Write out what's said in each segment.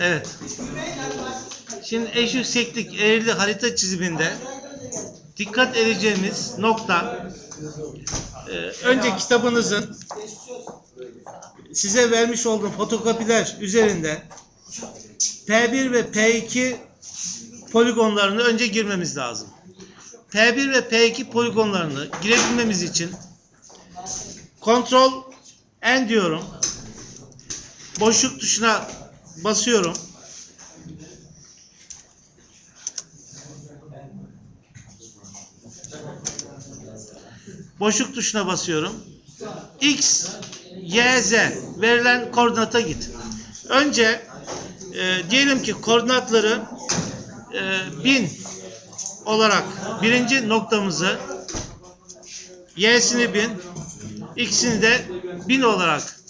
Evet. Şimdi eş yükseklik eğrili harita çiziminde dikkat edeceğimiz nokta e, önce kitabınızın size vermiş olduğum fotokopiler üzerinde P1 ve P2 poligonlarını önce girmemiz lazım. P1 ve P2 poligonlarını girebilmemiz için Ctrl N diyorum. Boşluk tuşuna basıyorum. Boşluk tuşuna basıyorum. X, Y, Z verilen koordinata git. Önce e, diyelim ki koordinatları e, 1000 olarak birinci noktamızı y'sini 1000 x'ini de 1000 olarak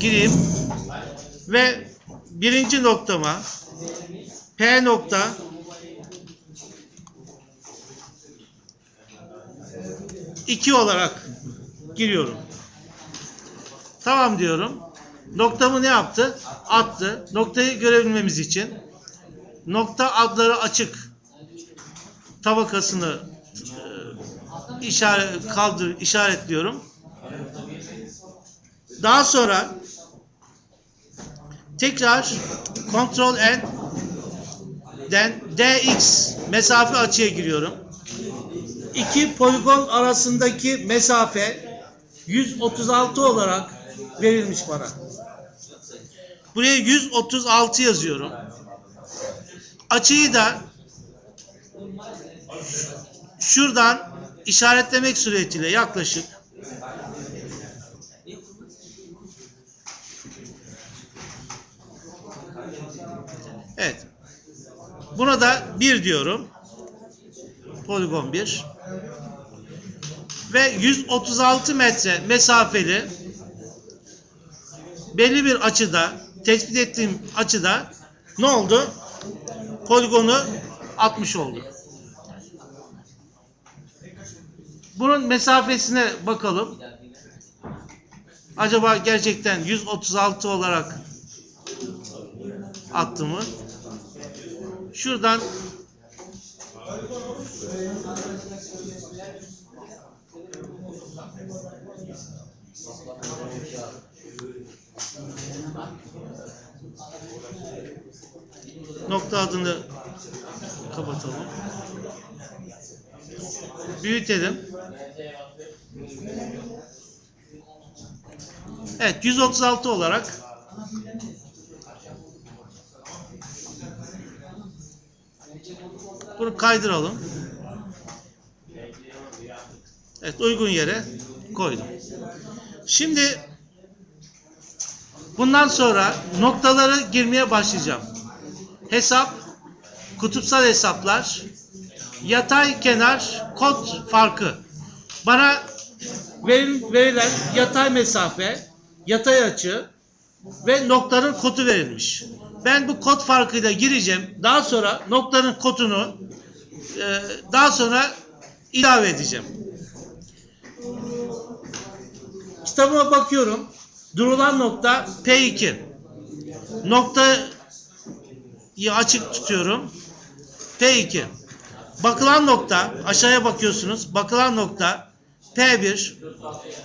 gireyim ve birinci noktama p nokta iki olarak giriyorum. Tamam diyorum. Noktamı ne yaptı? Attı. Noktayı görebilmemiz için nokta adları açık tabakasını e, işaret kaldır işaretliyorum. Daha sonra tekrar Ctrl N den DX mesafe açıya giriyorum. İki poligon arasındaki mesafe 136 olarak verilmiş bana. Buraya 136 yazıyorum. Açıyı da şuradan işaretlemek suretiyle yaklaşık Evet. Buna da 1 diyorum. Poligon 1. Ve 136 metre mesafeli belli bir açıda tespit ettiğim açıda ne oldu? Poligonu 60 oldu. Bunun mesafesine bakalım. Acaba gerçekten 136 olarak attı mı? Şuradan nokta adını kapatalım. Büyütelim. Evet 136 olarak bunu kaydıralım. Evet uygun yere koydum. Şimdi bundan sonra noktaları girmeye başlayacağım. Hesap, kutupsal hesaplar, yatay kenar kod farkı. Bana veril- verilen yatay mesafe, yatay açı ve noktanın kodu verilmiş. Ben bu kod farkıyla gireceğim. Daha sonra noktanın kodunu e, daha sonra ilave edeceğim. Kitabıma bakıyorum. Durulan nokta P2. Noktayı açık tutuyorum. P2. Bakılan nokta, aşağıya bakıyorsunuz. Bakılan nokta P1.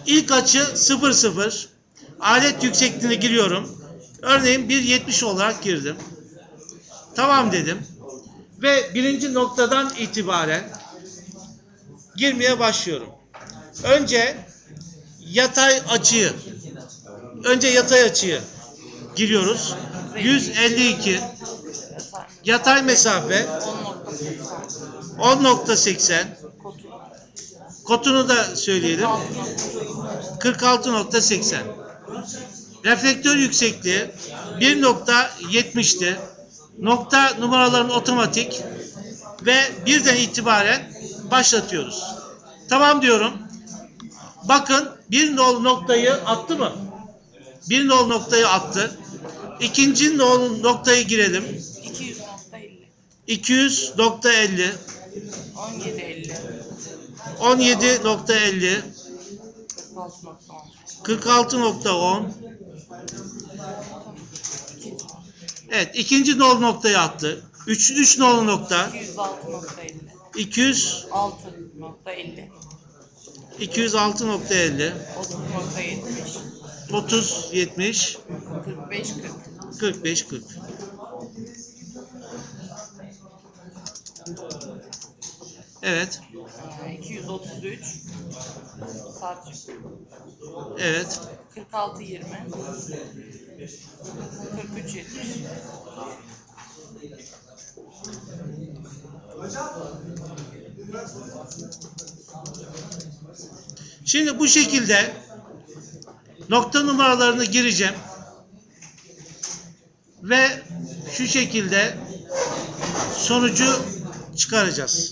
İlk açı 0 0. Alet yüksekliğine giriyorum. Örneğin 1.70 olarak girdim. Tamam dedim. Ve birinci noktadan itibaren girmeye başlıyorum. Önce yatay açıyı önce yatay açıyı giriyoruz. 152 yatay mesafe 10.80 kotunu da söyleyelim 46.80 reflektör yüksekliği 1.70'ti nokta numaraların otomatik ve birden itibaren başlatıyoruz. Tamam diyorum. Bakın bir nol noktayı attı mı? Bir nol noktayı attı. İkinci nol noktayı girelim. 200.50 200.50 17.50 17.50 46.10. 46.10 Evet ikinci nol noktayı attı. 3 3 nol nokta 206.50. 200 6.50. 206.50 30.70. 30 70 45 40. 45 40 Evet. Ee, 233. Sadece. Evet. 46 20. 43 70. Şimdi bu şekilde nokta numaralarını gireceğim. Ve şu şekilde sonucu çıkaracağız.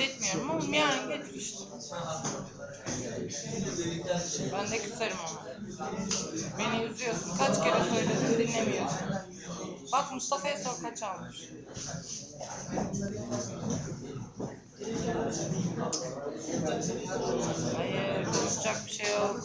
etmiyorum ama yani getir işte. Ben de küserim ama. Beni üzüyorsun. Kaç kere söyledim dinlemiyorsun. Bak Mustafa'ya sor kaç almış. Hayır, konuşacak bir şey yok.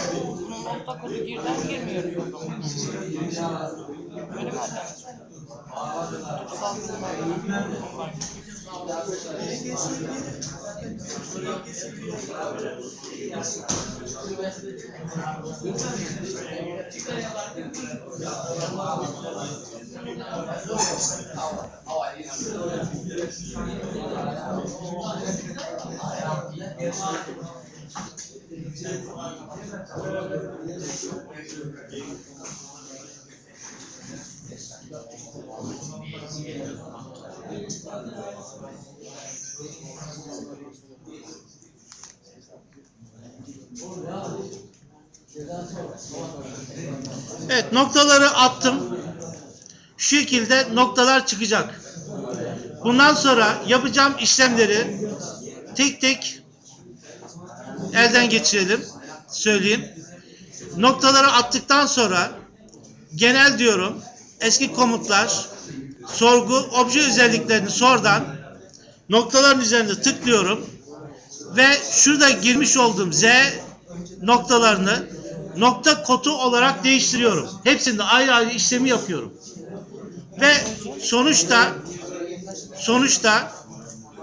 nokta kodu girden girmiyoruz o zaman. Benim alternatifim. Kutsal sınırlardan online. Evet noktaları attım. Şu şekilde noktalar çıkacak. Bundan sonra yapacağım işlemleri tek tek elden geçirelim. Söyleyeyim. Noktaları attıktan sonra genel diyorum. Eski komutlar, sorgu, obje özelliklerini sordan noktaların üzerinde tıklıyorum ve şurada girmiş olduğum Z noktalarını nokta kodu olarak değiştiriyorum. Hepsinde ayrı ayrı işlemi yapıyorum. Ve sonuçta sonuçta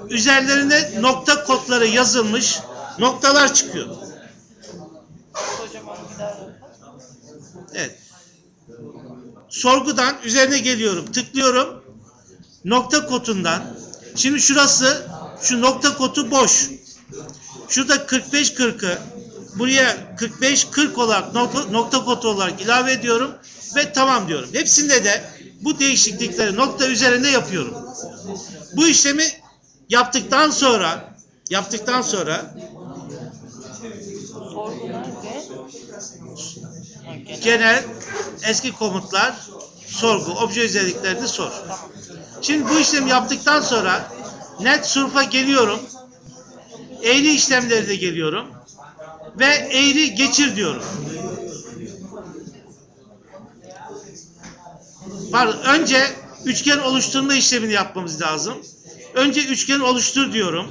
üzerlerine nokta kodları yazılmış noktalar çıkıyor. Evet. Sorgudan üzerine geliyorum. Tıklıyorum. Nokta kodundan. Şimdi şurası şu nokta kodu boş. Şurada 45-40'ı buraya 45-40 olarak nokta, nokta kodu olarak ilave ediyorum ve tamam diyorum. Hepsinde de bu değişiklikleri nokta üzerinde yapıyorum. Bu işlemi yaptıktan sonra yaptıktan sonra genel. eski komutlar sorgu, obje özelliklerini sor. Şimdi bu işlemi yaptıktan sonra net surf'a geliyorum. Eğri işlemleri de geliyorum. Ve eğri geçir diyorum. Pardon, önce üçgen oluşturma işlemini yapmamız lazım. Önce üçgen oluştur diyorum.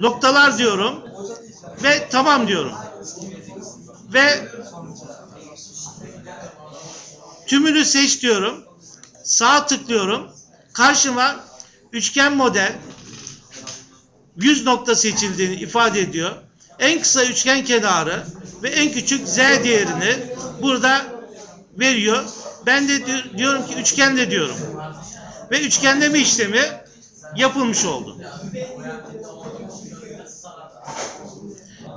Noktalar diyorum. Ve tamam diyorum. Ve tümünü seç diyorum. Sağ tıklıyorum. Karşıma üçgen model 100 nokta seçildiğini ifade ediyor. En kısa üçgen kenarı ve en küçük z değerini burada veriyor. Ben de di- diyorum ki üçgende diyorum. Ve üçgenleme işlemi yapılmış oldu.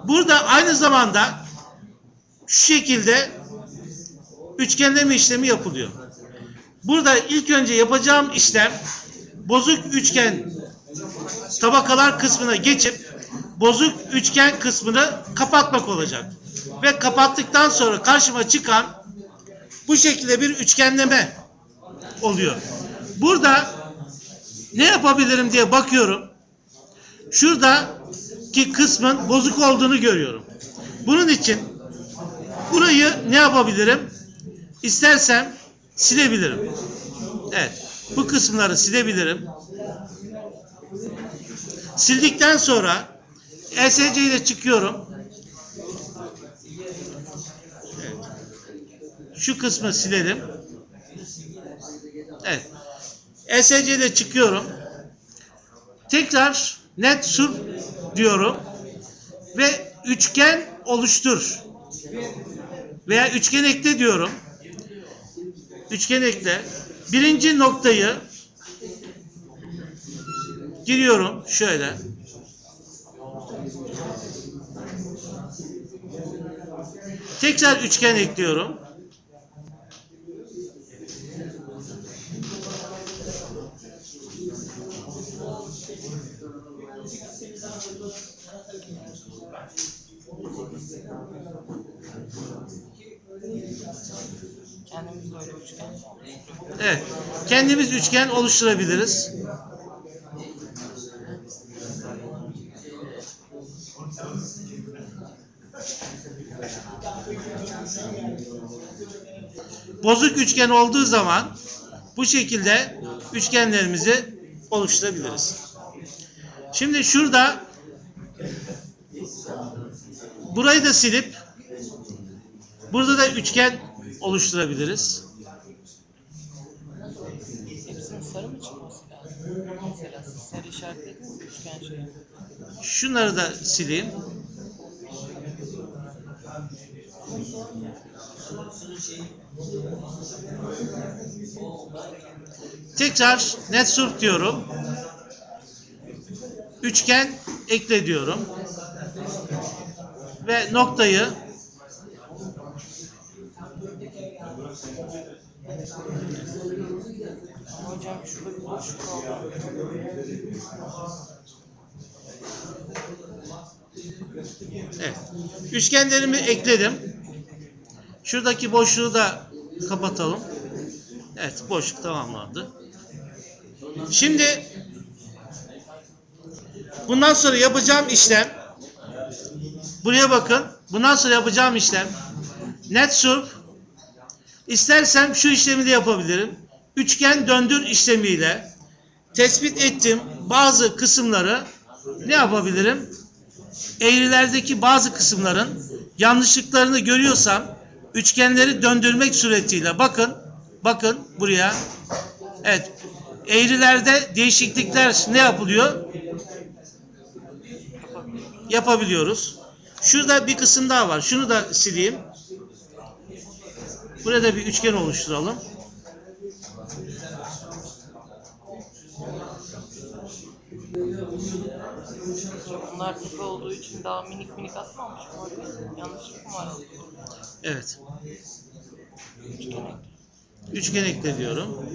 Burada aynı zamanda şu şekilde üçgenleme işlemi yapılıyor. Burada ilk önce yapacağım işlem bozuk üçgen tabakalar kısmına geçip bozuk üçgen kısmını kapatmak olacak. Ve kapattıktan sonra karşıma çıkan bu şekilde bir üçgenleme oluyor. Burada ne yapabilirim diye bakıyorum. Şuradaki kısmın bozuk olduğunu görüyorum. Bunun için burayı ne yapabilirim? İstersem silebilirim. Evet. Bu kısımları silebilirim. Sildikten sonra ESC ile çıkıyorum. Evet. Şu kısmı silelim. Evet. ESC ile çıkıyorum. Tekrar net sur diyorum. Ve üçgen oluştur. Veya üçgen ekle diyorum. Üçgen ekle. Birinci noktayı giriyorum şöyle. Tekrar üçgen ekliyorum. Evet. Kendimiz üçgen oluşturabiliriz. Bozuk üçgen olduğu zaman bu şekilde üçgenlerimizi oluşturabiliriz. Şimdi şurada burayı da silip burada da üçgen oluşturabiliriz. Hepsinin sarı mı çıkması lazım? Mesela sarı işaretlediniz mi üçgen şeyi? Şunları da sileyim. Tekrar net surf diyorum. Üçgen ekle diyorum. Ve noktayı Ama hocam şurada bir boşluk kaldı. Evet. Üçgenlerimi ekledim. Şuradaki boşluğu da kapatalım. Evet, boşluk tamamlandı. Şimdi bundan sonra yapacağım işlem buraya bakın. Bundan sonra yapacağım işlem net surf istersem şu işlemi de yapabilirim. Üçgen döndür işlemiyle tespit ettim bazı kısımları. Ne yapabilirim? eğrilerdeki bazı kısımların yanlışlıklarını görüyorsam üçgenleri döndürmek suretiyle bakın bakın buraya. Evet eğrilerde değişiklikler ne yapılıyor? Yapabiliyoruz. Şurada bir kısım daha var. Şunu da sileyim burada bir üçgen oluşturalım Bunlar tepe olduğu için daha minik minik atmamış mı? Yanlışlık mı var? evet Üçgen ekle. üçgen ekle diyorum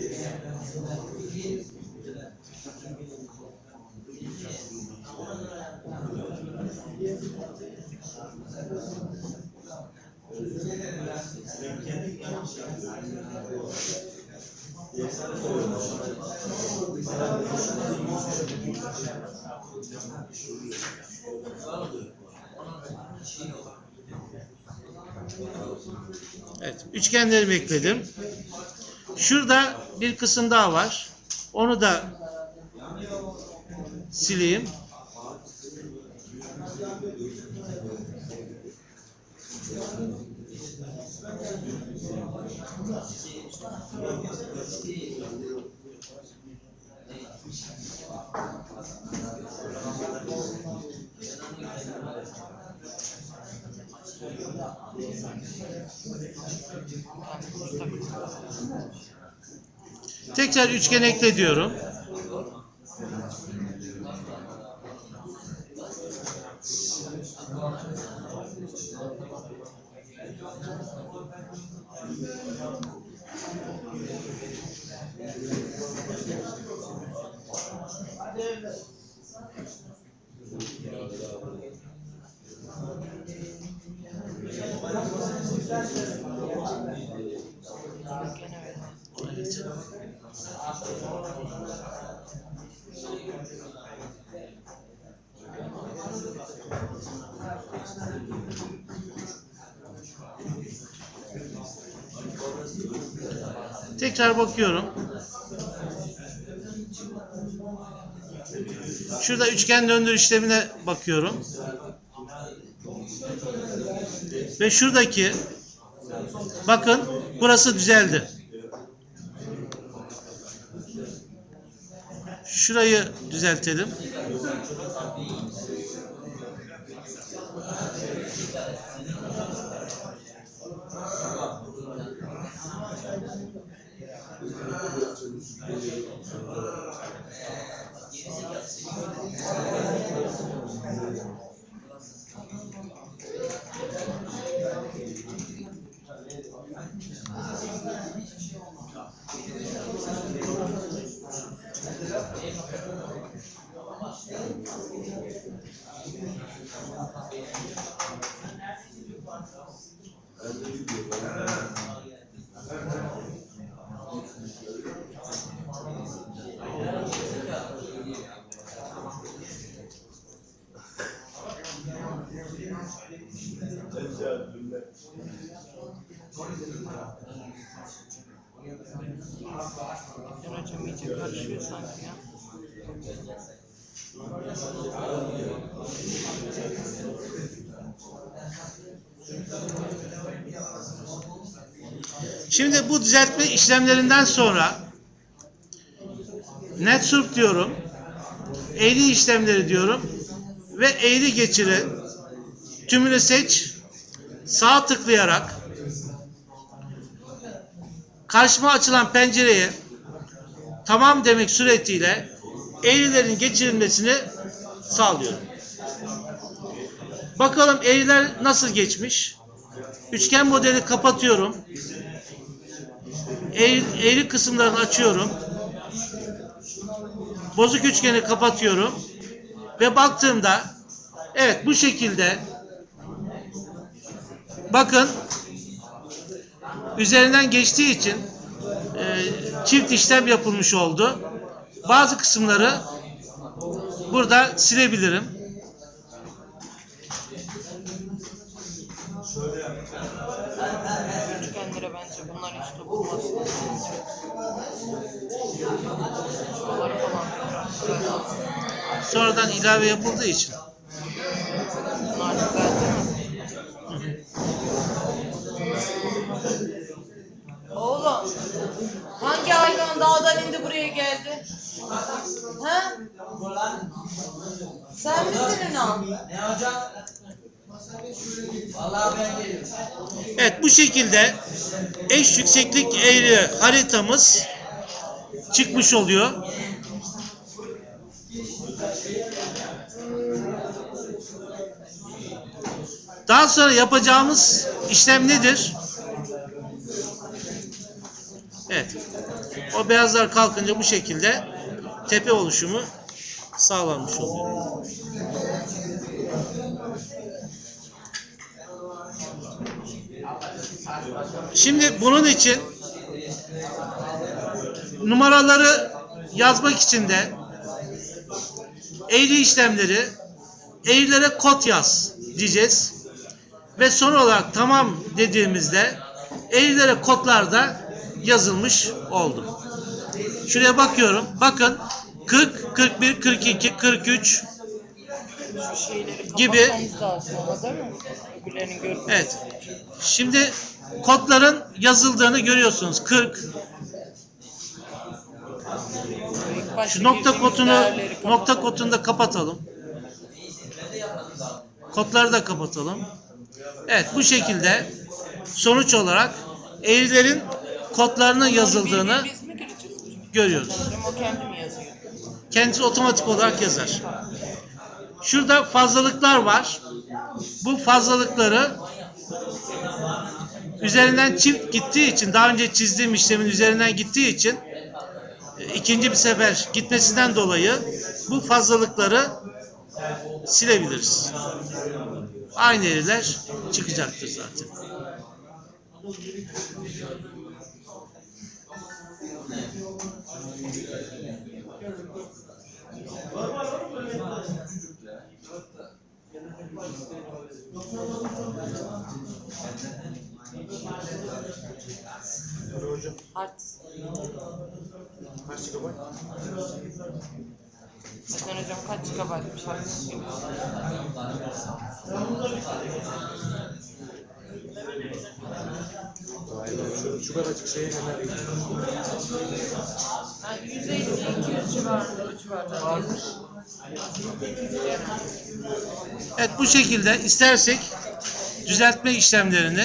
Evet, üçgenlerimi ekledim. Şurada bir kısım daha var. Onu da sileyim. Tekrar üçgen ekle diyorum. Gene öyle. Evet. Tekrar bakıyorum. Şurada üçgen döndür işlemine bakıyorum. Ve şuradaki bakın burası düzeldi. Şurayı düzeltelim. Короче, митинг большой, Саня. Şimdi bu düzeltme işlemlerinden sonra NetSurf diyorum. Eğri işlemleri diyorum. Ve eğri geçiri tümünü seç. Sağ tıklayarak karşıma açılan pencereye tamam demek suretiyle eğrilerin geçirilmesini sağlıyorum. Bakalım eğriler nasıl geçmiş? Üçgen modeli kapatıyorum. Eğri, eğri kısımlarını açıyorum. Bozuk üçgeni kapatıyorum. Ve baktığımda evet bu şekilde bakın üzerinden geçtiği için e, çift işlem yapılmış oldu. Bazı kısımları burada silebilirim. Üçgenlere bence bunlar hiç koyalım. Sonradan ilave yapıldığı için. Sen misin Ünal? Ne hocam? Vallahi ben geliyorum. Evet bu şekilde eş yükseklik eğri haritamız çıkmış oluyor. Daha sonra yapacağımız işlem nedir? Evet. O beyazlar kalkınca bu şekilde tepe oluşumu sağlanmış oluyor. Şimdi bunun için numaraları yazmak için de eğri işlemleri eğrilere kod yaz diyeceğiz. Ve son olarak tamam dediğimizde eğrilere kodlar da yazılmış oldu. Şuraya bakıyorum. Bakın 40, 41, 42, 43 Şu şeyleri Gibi. Evet. Şimdi kodların yazıldığını görüyorsunuz. 40. İlk başta Şu nokta kodunu nokta kodunu da kapatalım. Kodları da kapatalım. Evet bu şekilde sonuç olarak eğrilerin kodlarının yazıldığını görüyoruz. Hocam o kendi mi yazıyor? Kendisi otomatik olarak yazar. Şurada fazlalıklar var. Bu fazlalıkları üzerinden çift gittiği için daha önce çizdiğim işlemin üzerinden gittiği için e, ikinci bir sefer gitmesinden dolayı bu fazlalıkları silebiliriz. Aynı yerler çıkacaktır zaten. Hard. Hocam kaç GB'mış hard disk? Şu, şu kadarcık şeye neler Yani 150-200 civarında, civarında. Evet bu şekilde istersek düzeltme işlemlerini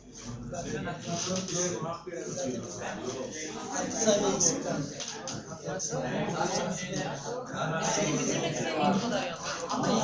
Yani. Ama.